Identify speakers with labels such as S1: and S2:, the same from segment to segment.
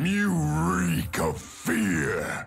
S1: You reek of fear!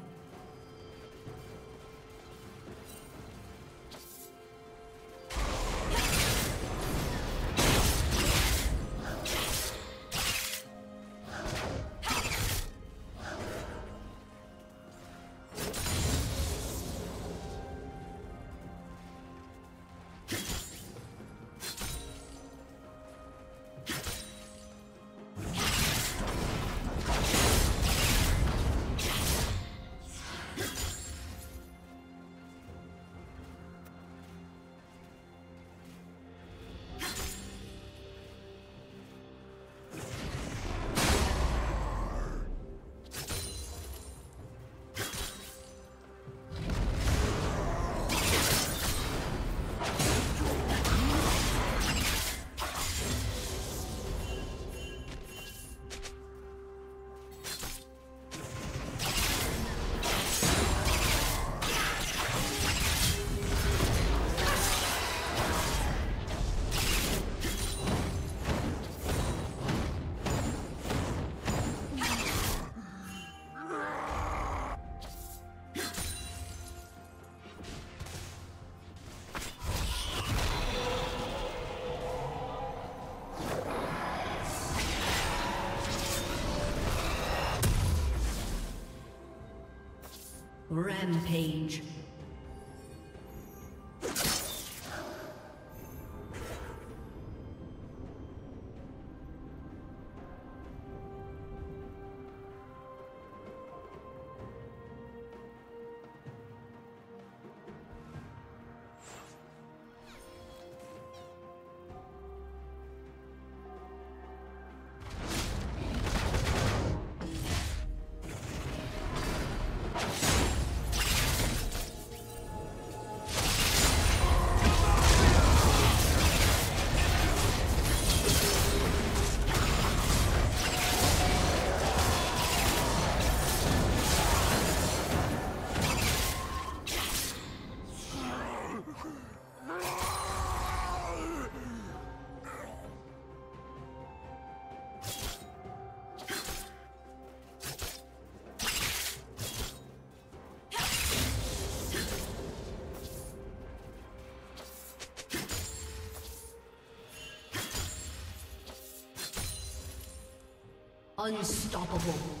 S2: Rampage. Unstoppable.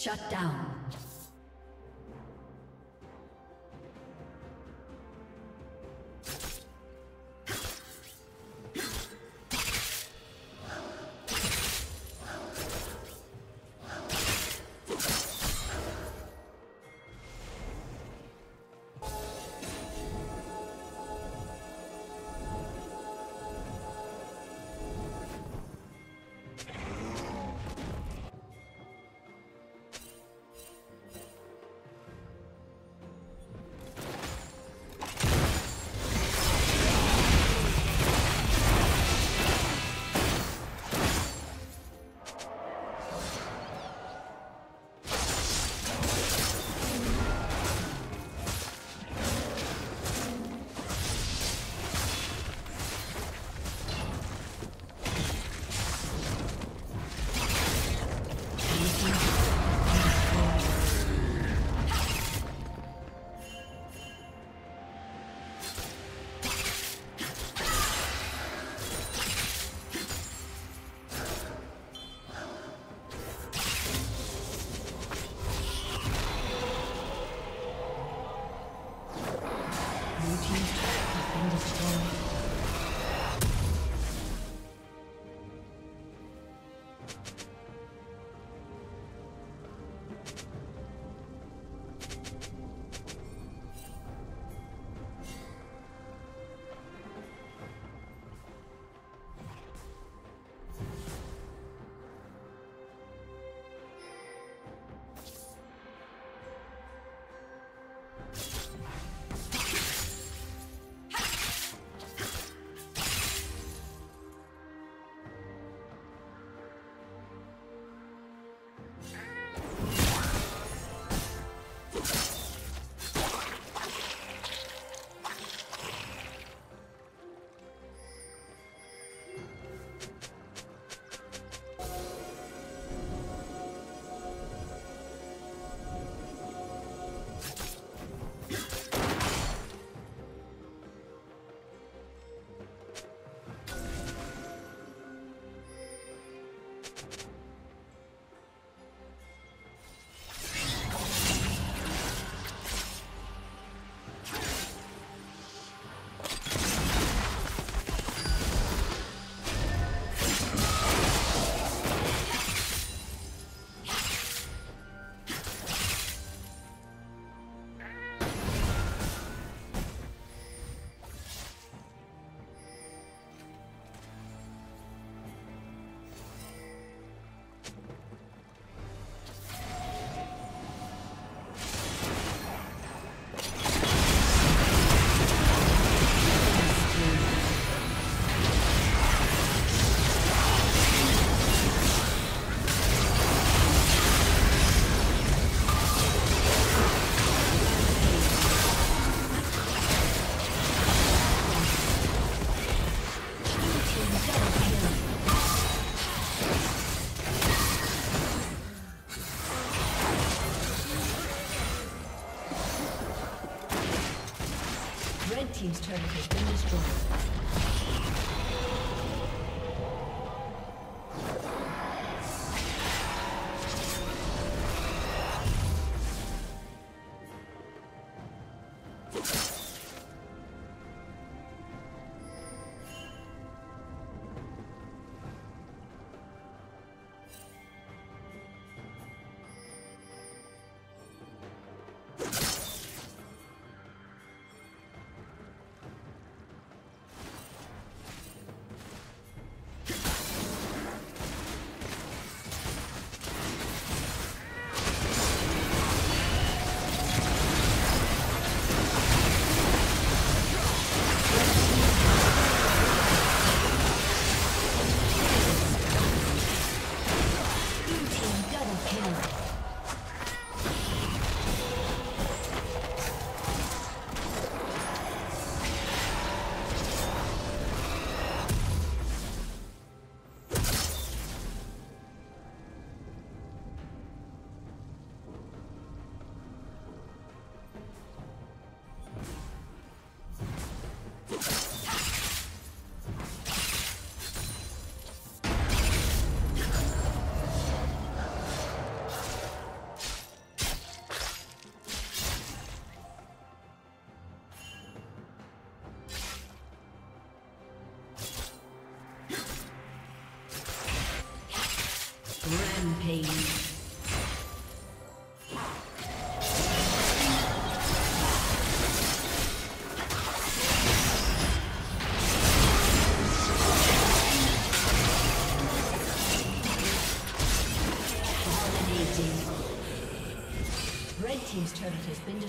S2: Shut down.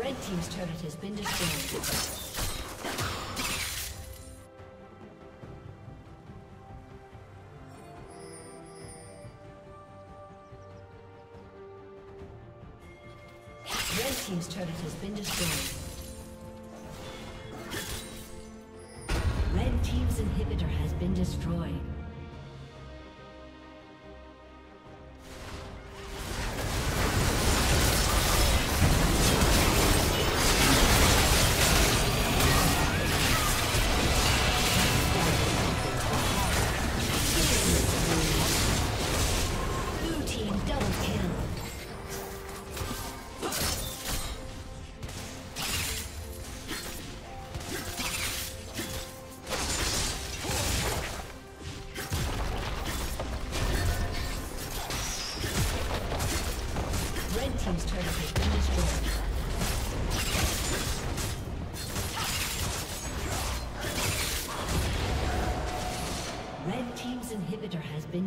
S2: Red Team's turret has been destroyed. Red Team's turret has been destroyed. Red Team's inhibitor has been destroyed.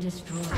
S2: Destroyed.